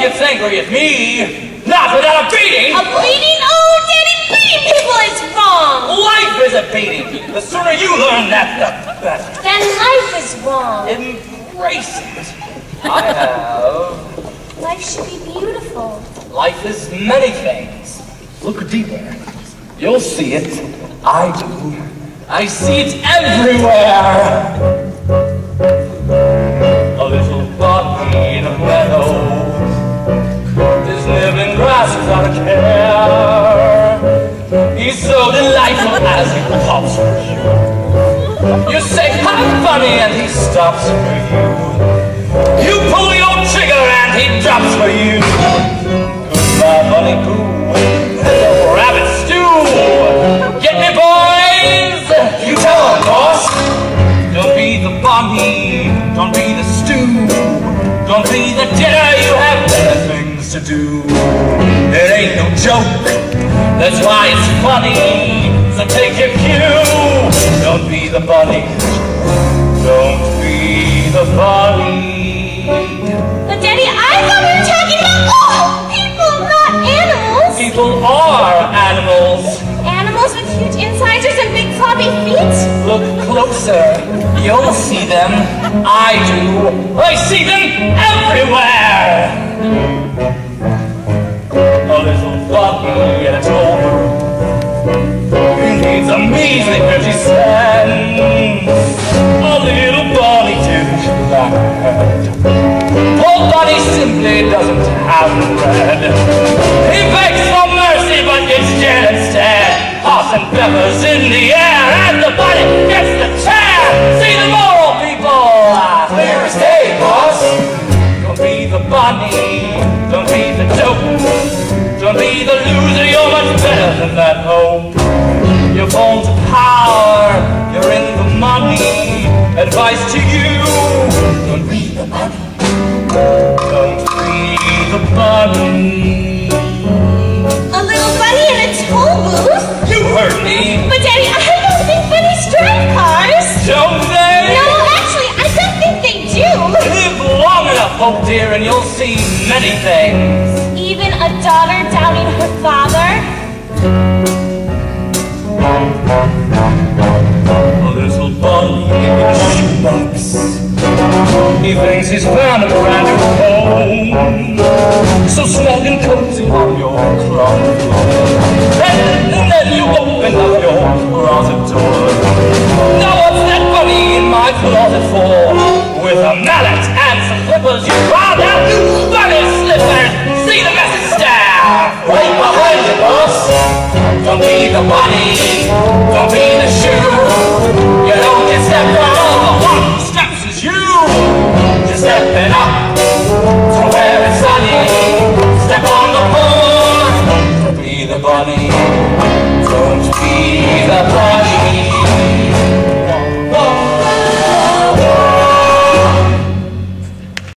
one gets angry at me, not without a beating. A beating? Oh, Daddy, beating people is wrong. Life is a beating. The sooner you learn that, the better. Then life is wrong. Embrace it. I have. Life should be beautiful. Life is many things. Look deeper. You'll see it. I do. I see it everywhere. Grass without care. He's so delightful as he pops for you. You say, "Hi, bunny," and he stops for you. You pull your trigger and he drops for you. Goodbye, bunny poo. Rabbit stew. Get me, boys. You tell boss. Don't be the bunny. Don't be the stew. Don't be the dinner. You have to do. It ain't no joke. That's why it's funny. So take your cue. Don't be the bunny. Don't be the bunny. But Daddy, I thought we were talking about oh, people, not animals. People are animals. Animals with huge incisors and big floppy feet? Look closer. You'll see them. I do. I see them everywhere. A little bunny in a toll He needs a measly 50 cents. A little bunny to. Poor bunny simply doesn't have bread. He begs for and peppers in the air and the bunny gets the chair. See the moral, people. Clear as day, boss. Don't be the bunny. Don't be the joke. Don't be the loser. You're much better than that hope. You're born to power. You're in the money. Advice to you. Don't be the bunny. Don't be the bunny. Oh dear, and you'll see many things. Even a daughter doubting her father? A little bunny in a shoebox. He thinks he's found a brand new home. So snug and cozy on your closet with a mallet and some flippers you round out bunny slippers. See the message staff. Wait behind you, boss. Don't be the body. Don't be the shoe. You don't